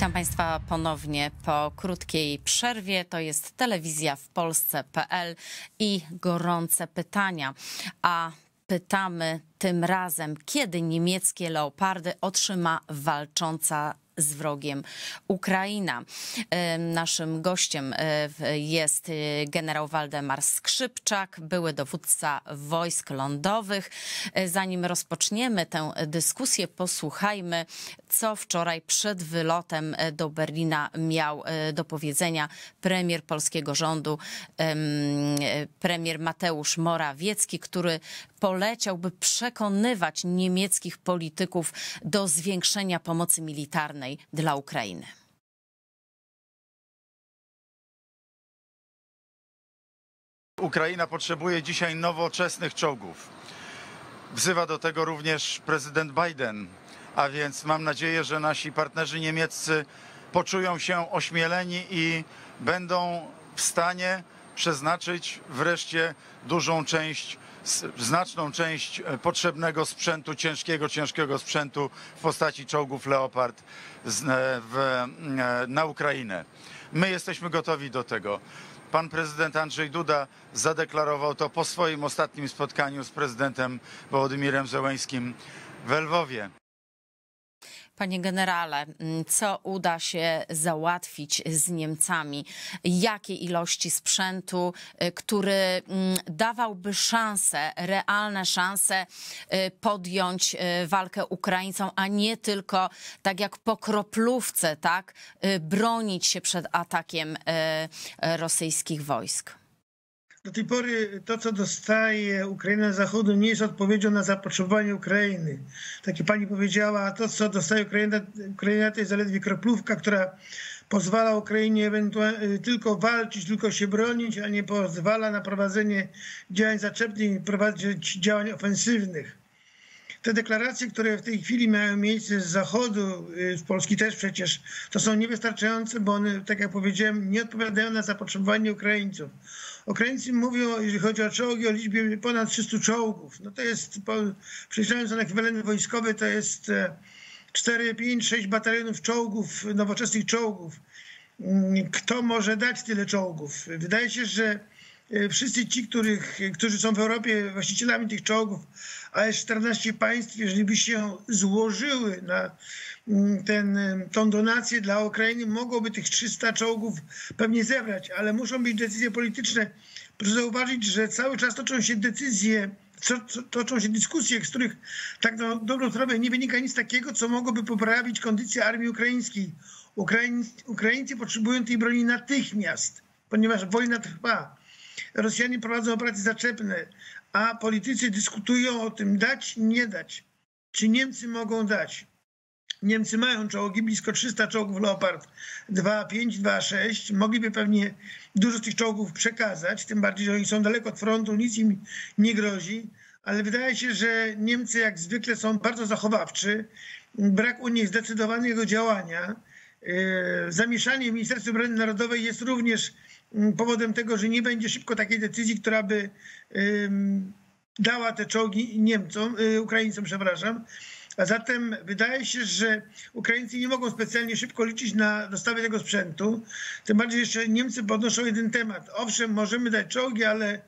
Witam Państwa ponownie po krótkiej przerwie. To jest telewizja w Polsce.pl i gorące pytania. A pytamy tym razem, kiedy niemieckie leopardy otrzyma walcząca z wrogiem Ukraina. Naszym gościem e, jest e, generał Waldemar Skrzypczak, były dowódca wojsk lądowych. E, Zanim rozpoczniemy tę dyskusję, posłuchajmy, co wczoraj przed wylotem do Berlina miał do powiedzenia premier polskiego rządu, premier Mateusz Morawiecki, który poleciał, by przekonywać niemieckich polityków do zwiększenia pomocy militarnej dla Ukrainy. Ukraina potrzebuje dzisiaj nowoczesnych czołgów. Wzywa do tego również prezydent Biden, a więc mam nadzieję, że nasi partnerzy niemieccy poczują się ośmieleni i będą w stanie przeznaczyć wreszcie dużą część, znaczną część e, potrzebnego sprzętu, ciężkiego, ciężkiego sprzętu w postaci czołgów Leopard e, e, na Ukrainę. My jesteśmy gotowi do tego. Pan prezydent Andrzej Duda zadeklarował to po swoim ostatnim spotkaniu z prezydentem Wołodymirem Zełęskim w Lwowie. Panie generale, mm, co uda się załatwić z Niemcami? Jakie ilości sprzętu, y, który mm, dawałby szanse, realne szanse y, podjąć y, walkę Ukraińcom, a nie tylko tak jak po kroplówce, tak, bronić się przed atakiem rosyjskich wojsk? Do tej pory to, co dostaje Ukraina Zachodu, nie jest odpowiedzią na zapotrzebowanie Ukrainy. Tak jak pani powiedziała, to, co dostaje Ukraina, Ukraina to jest zaledwie kroplówka, która pozwala Ukrainie ewentualnie tylko walczyć, tylko się bronić, a nie pozwala na prowadzenie działań zaczepnych i prowadzić działań ofensywnych. Te deklaracje, które w tej chwili mają miejsce z Zachodu, y, z Polski też przecież, to są niewystarczające, bo one, tak jak powiedziałem, nie odpowiadają na zapotrzebowanie Ukraińców. Ukraińcy mówią, jeżeli chodzi o czołgi, o liczbie ponad 300 czołgów. No to jest, przeliczając na ekwiwalent wojskowy, to jest e, 4, 5, 6 batalionów czołgów, nowoczesnych czołgów. Mm, Kto może dać tyle czołgów? Wydaje się, że wszyscy ci, których, którzy są w Europie właścicielami tych czołgów, a jest 14 państw, jeżeli by się złożyły na mm, ten, em, tą donację dla Ukrainy, mogłoby tych 300 czołgów pewnie zebrać, ale muszą być decyzje polityczne. Proszę zauważyć, że cały czas toczą się decyzje, toczą się dyskusje, z których tak na dobrą sprawę nie wynika nic takiego, co mogłoby poprawić kondycję armii ukraińskiej. Ukraiń, Ukraińcy potrzebują tej broni natychmiast, ponieważ wojna trwa. Rosjanie prowadzą operacje zaczepne, a politycy dyskutują o tym dać, nie dać. Czy Niemcy mogą dać? Niemcy mają czołgi, blisko 300 czołgów Leopard 2.5, 2.6. Mogliby pewnie dużo z tych czołgów przekazać, tym bardziej, że oni są daleko od frontu, nic im nie grozi. Ale wydaje się, że Niemcy jak zwykle są bardzo zachowawczy. Brak u nich zdecydowanego działania. Yy, Zamieszanie w Ministerstwie Obrony Narodowej jest również powodem tego, że nie będzie szybko takiej decyzji, która by dała te czołgi Niemcom, y, Ukraińcom, przepraszam. A zatem wydaje się, że Ukraińcy nie mogą specjalnie szybko liczyć na dostawę tego sprzętu. Tym bardziej jeszcze Niemcy podnoszą jeden temat. Owszem, możemy dać czołgi, ale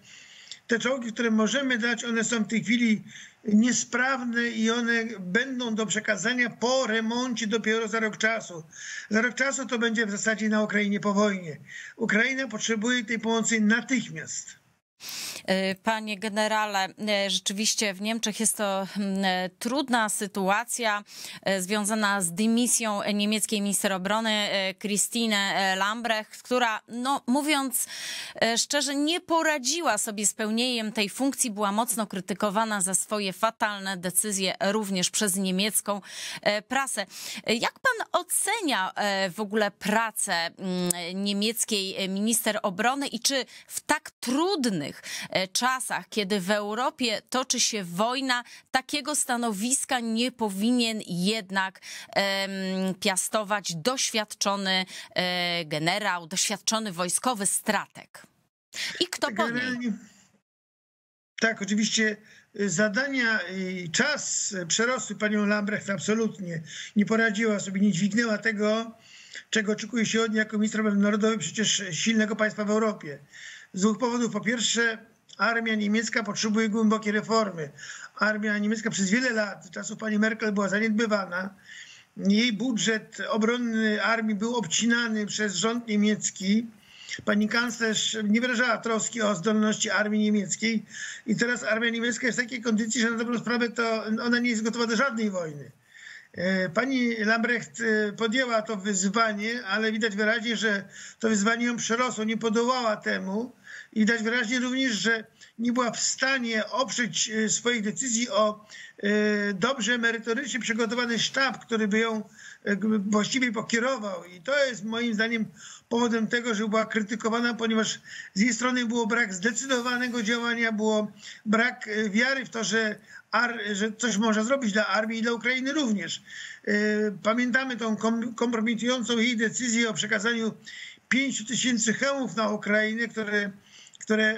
te czołgi, które możemy dać, one są w tej chwili niesprawne i one będą do przekazania po remoncie dopiero za rok czasu. Za rok czasu to będzie w zasadzie na Ukrainie po wojnie. Ukraina potrzebuje tej pomocy natychmiast. Y, Panie generale, y, rzeczywiście w Niemczech jest to mm, y, trudna sytuacja związana z dymisją niemieckiej minister obrony Christine Lambrecht, która, no, mówiąc szczerze, nie poradziła sobie z pełnieniem tej funkcji, była mocno krytykowana za swoje fatalne decyzje również przez niemiecką prasę. Jak pan ocenia w ogóle pracę mm, niemieckiej minister obrony i czy w tak trudnych e, czasach, kiedy w Europie toczy się wojna, takiego stanowiska nie powinien jednak piastować doświadczony e, generał, doświadczony wojskowy strateg. I kto po niej? Tak, oczywiście y, zadania i czas przerosły panią Lambrecht absolutnie. Nie poradziła sobie, nie dźwignęła tego. czego oczekuje się od niej jako ministra narodowy przecież silnego państwa w Europie. Z dwóch powodów. Po pierwsze, armia niemiecka potrzebuje głębokiej reformy. Armia niemiecka przez wiele lat, czasów pani Merkel, była zaniedbywana. Jej budżet obronny armii był obcinany przez rząd niemiecki. Pani kanclerz nie wyrażała troski o zdolności armii niemieckiej i teraz armia niemiecka jest w takiej kondycji, że na dobrą sprawę to ona nie jest gotowa do żadnej wojny. E, pani Lambrecht e, podjęła to wyzwanie, ale widać wyraźnie, że to wyzwanie ją przerosło, nie podołała temu. I widać wyraźnie również, że nie była w stanie oprzeć e, swoich decyzji o dobrze merytorycznie przygotowany sztab, który by ją właściwie pokierował. I to jest moim zdaniem powodem tego, że była krytykowana, ponieważ z jej strony było brak zdecydowanego działania, było brak wiary w to, że że coś można zrobić dla armii i dla Ukrainy również. E, pamiętamy tą kompromitującą jej decyzję o przekazaniu 5 tysięcy hełmów na Ukrainę, które, które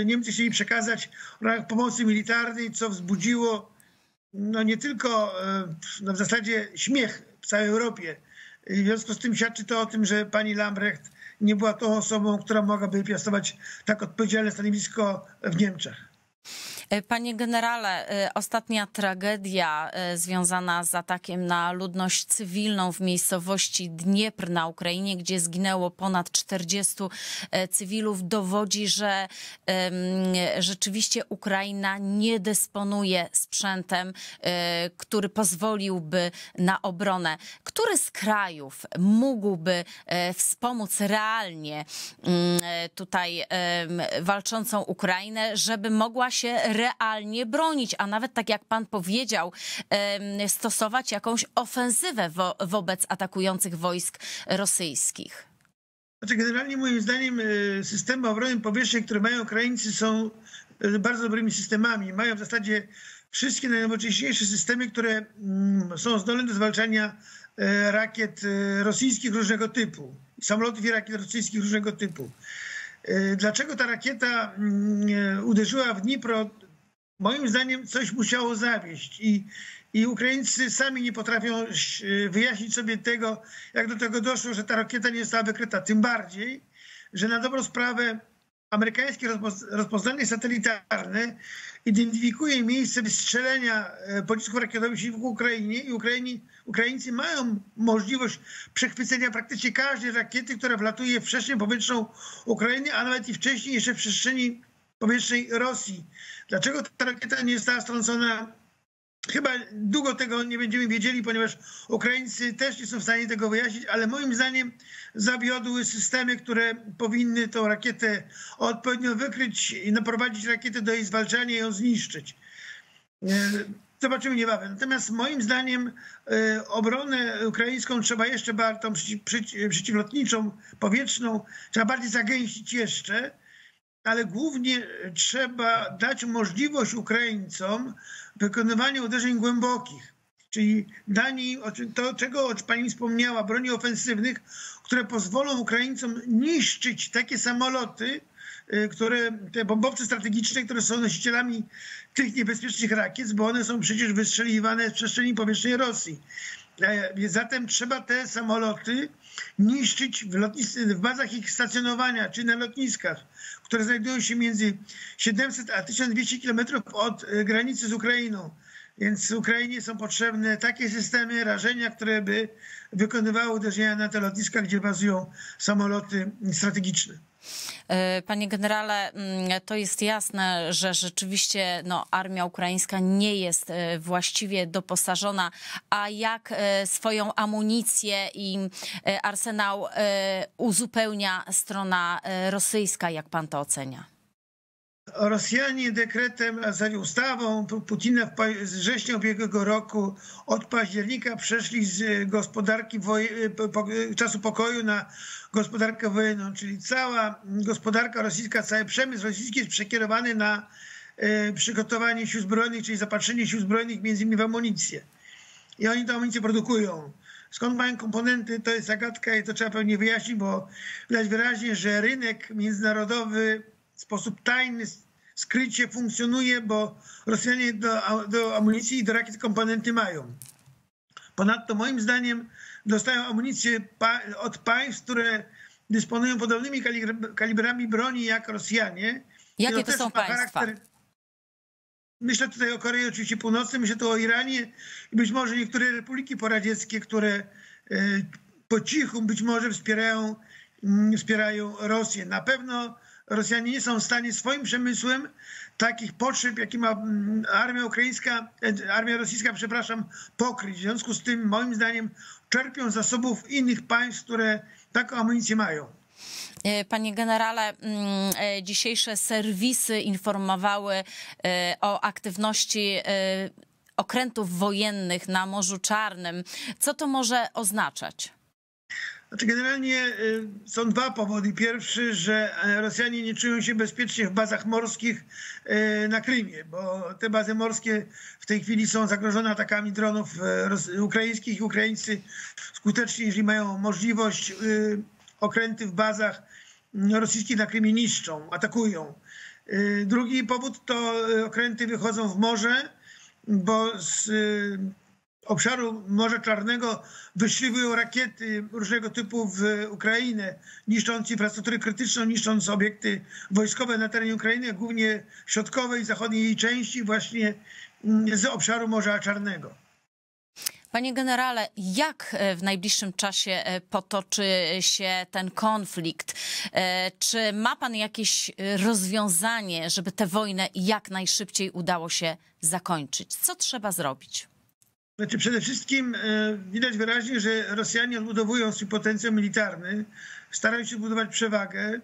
e, Niemcy chcieli przekazać w ramach pomocy militarnej, co wzbudziło no nie tylko e, no w zasadzie śmiech w całej Europie. W związku z tym świadczy to o tym, że pani Lambrecht nie była tą osobą, która mogłaby piastować tak odpowiedzialne stanowisko w Niemczech. E, panie generale, e, ostatnia tragedia e, związana z atakiem na ludność cywilną w miejscowości Dniepr na Ukrainie, gdzie zginęło ponad 40 cywilów, dowodzi, że rzeczywiście Ukraina nie dysponuje sprzętem, który pozwoliłby na obronę. Który z krajów mógłby wspomóc realnie mm, tutaj walczącą Ukrainę, żeby mogła się realnie bronić, a nawet tak jak pan powiedział, stosować jakąś ofensywę wo wobec atakujących wojsk rosyjskich? Znaczy generalnie moim zdaniem e, systemy obrony powietrznej, które mają Ukraińcy są e, bardzo dobrymi systemami. Mają w zasadzie wszystkie najnowocześniejsze systemy, które mm, są zdolne do zwalczania e, rakiet rosyjskich różnego typu, samolotów i rakiet rosyjskich różnego typu. Dlaczego ta rakieta mm, uderzyła w Dnipro, moim zdaniem coś musiało zawieść i, i Ukraińcy sami nie potrafią wyjaśnić sobie tego, jak do tego doszło, że ta rakieta nie została wykryta. Tym bardziej, że na dobrą sprawę amerykańskie rozpoznanie satelitarne identyfikuje miejsce wystrzelenia e, pocisków rakietowych w Ukrainie i Ukraini, Ukraińcy mają możliwość przechwycenia praktycznie każdej rakiety, która wlatuje w przestrzeń powietrzną Ukrainy, a nawet i wcześniej jeszcze w przestrzeni powietrznej Rosji. Dlaczego ta rakieta nie została strącona? Chyba długo tego nie będziemy wiedzieli, ponieważ Ukraińcy też nie są w stanie tego wyjaśnić, ale moim zdaniem zawiodły systemy, które powinny tą rakietę odpowiednio wykryć i naprowadzić rakietę do jej zwalczania i ją zniszczyć. E, zobaczymy niebawem. Natomiast moim zdaniem e, obronę ukraińską trzeba jeszcze bardziej, tą przeciwlotniczą, powietrzną, trzeba bardziej zagęścić jeszcze ale głównie trzeba dać możliwość Ukraińcom wykonywania uderzeń głębokich, czyli danie to, czego pani wspomniała, broni ofensywnych, które pozwolą Ukraińcom niszczyć takie samoloty, y, które, te bombowce strategiczne, które są nosicielami tych niebezpiecznych rakiet, bo one są przecież wystrzeliwane z przestrzeni powietrznej Rosji. E, zatem trzeba te samoloty niszczyć w, w bazach ich stacjonowania czy na lotniskach które znajdują się między 700 a 1200 kilometrów od e, granicy z Ukrainą. Więc Ukrainie są potrzebne takie systemy rażenia, które by wykonywały uderzenia na te lotniska, gdzie bazują samoloty strategiczne. E, panie generale, mm, to jest jasne, że rzeczywiście no, armia ukraińska nie jest e, właściwie doposażona, a jak e, swoją amunicję i arsenał uzupełnia strona rosyjska, jak pan to ocenia? Rosjanie dekretem, a zasadzie ustawą Putina z września ubiegłego roku od października przeszli z gospodarki czasu pokoju na gospodarkę wojenną, czyli cała gospodarka rosyjska, cały przemysł rosyjski jest przekierowany na e, przygotowanie sił zbrojnych, czyli zapatrzenie sił zbrojnych między innymi w amunicję. I oni tę amunicję produkują. Skąd mają komponenty, to jest zagadka i to trzeba pewnie wyjaśnić, bo widać wyraźnie, że rynek międzynarodowy w sposób tajny, skrycie funkcjonuje, bo Rosjanie do, do amunicji i do rakiet komponenty mają. Ponadto moim zdaniem dostają amunicję od państw, które dysponują podobnymi kalibrami broni jak Rosjanie. Jakie to, to są państwa? Charakter... Myślę tutaj o Korei oczywiście Północnej, myślę tu o Iranie i być może niektóre republiki poradzieckie, które e, po cichu być może wspierają, wspierają Rosję. Na pewno Rosjanie nie są w stanie swoim przemysłem takich potrzeb, jakie ma mm, armia ukraińska, e, armia rosyjska, przepraszam, pokryć. W związku z tym, moim zdaniem, czerpią zasobów innych państw, które taką amunicję mają. E, panie generale, mm, e, dzisiejsze serwisy informowały o aktywności okrętów wojennych na Morzu Czarnym. Co to może oznaczać? Znaczy generalnie y, są dwa powody. Pierwszy, że e, Rosjanie nie czują się bezpiecznie w bazach morskich e, na Krymie, bo te bazy morskie w tej chwili są zagrożone atakami dronów e, ukraińskich i Ukraińcy skutecznie, jeżeli mają możliwość, y, okręty w bazach mm, rosyjskich na Krymie niszczą, atakują. Drugi powód to okręty wychodzą w morze, bo z obszaru Morza Czarnego wyśliwują rakiety różnego typu w Ukrainę, niszcząc infrastrukturę krytyczną, niszcząc obiekty wojskowe na terenie Ukrainy, głównie środkowej i zachodniej jej części, właśnie mm, z obszaru Morza Czarnego. Panie generale, jak e, w najbliższym czasie e, potoczy się ten konflikt? E, czy ma pan jakieś rozwiązanie, żeby tę wojnę jak najszybciej udało się zakończyć? Co trzeba zrobić? Znaczy przede wszystkim e, widać wyraźnie, że Rosjanie odbudowują swój potencjał militarny, starają się budować przewagę.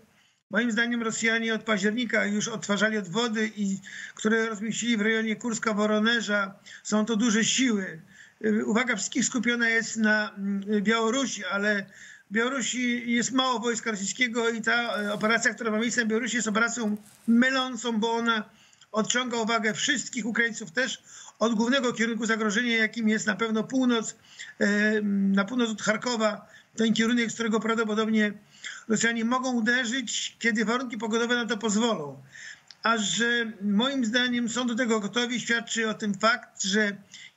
Moim zdaniem Rosjanie od października już odtwarzali odwody, i, które rozmieścili w rejonie Kurska-Woronerza. Są to duże siły. E, uwaga wszystkich skupiona jest na mm, Białorusi, ale w Białorusi jest mało wojska rosyjskiego i ta e, operacja, która ma miejsce na Białorusi jest operacją mylącą, bo ona odciąga uwagę wszystkich Ukraińców też od głównego kierunku zagrożenia, jakim jest na pewno północ, e, na północ od Charkowa, ten kierunek, z którego prawdopodobnie Rosjanie mogą uderzyć, kiedy warunki pogodowe na to pozwolą. A że moim zdaniem są do tego gotowi, świadczy o tym fakt, że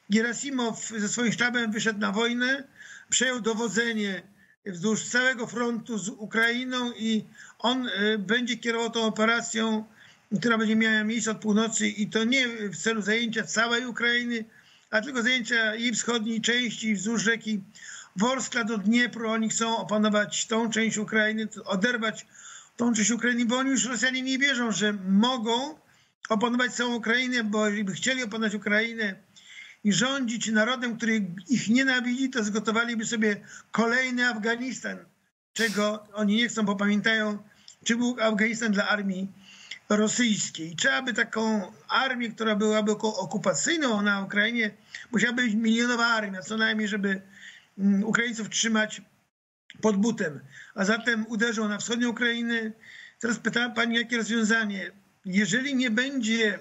Gerasimow ze swoim sztabem wyszedł na wojnę, przejął dowodzenie wzdłuż całego frontu z Ukrainą i on e, będzie kierował tą operacją która będzie miała miejsce od północy i to nie w celu zajęcia całej Ukrainy, a tylko zajęcia jej wschodniej części wzdłuż rzeki Worskla do Dniepru. Oni chcą opanować tą część Ukrainy, oderwać tą część Ukrainy, bo oni już Rosjanie nie wierzą, że mogą opanować całą Ukrainę, bo jeżeli by chcieli opanować Ukrainę i rządzić narodem, który ich nienawidzi, to zgotowaliby sobie kolejny Afganistan, czego oni nie chcą, bo pamiętają, czy był Afganistan dla armii rosyjskiej. Trzeba by taką armię, która byłaby okupacyjną na Ukrainie, musiała być milionowa armia, co najmniej, żeby mm, Ukraińców trzymać pod butem. A zatem uderzą na wschodnią Ukrainę. Teraz pytała pani, jakie rozwiązanie? Jeżeli nie będzie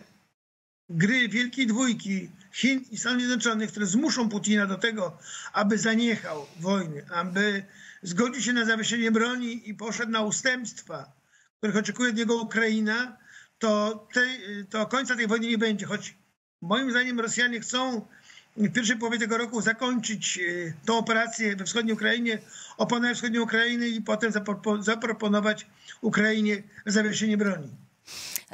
gry Wielkiej Dwójki Chin i Stanów Zjednoczonych, które zmuszą Putina do tego, aby zaniechał wojny, aby zgodził się na zawieszenie broni i poszedł na ustępstwa, których oczekuje od niego Ukraina, to, tej, to końca tej wojny nie będzie. Choć moim zdaniem Rosjanie chcą w pierwszej połowie tego roku zakończyć e, tą operację we wschodniej Ukrainie, opanować wschodnią Ukrainę i potem zaproponować Ukrainie zawieszenie broni.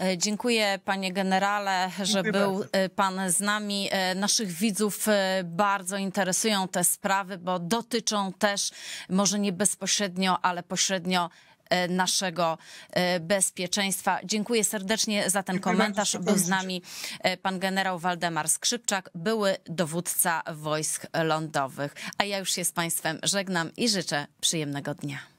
E, dziękuję panie generale, że Dziękuję był bardzo. E, pan z nami. Naszych widzów bardzo interesują te sprawy, bo dotyczą też może nie bezpośrednio, ale pośrednio E, naszego e, bezpieczeństwa. Dziękuję serdecznie za ten komentarz. Był z nami e, pan generał Waldemar Skrzypczak, były dowódca wojsk lądowych. A ja już się z państwem żegnam i życzę przyjemnego dnia.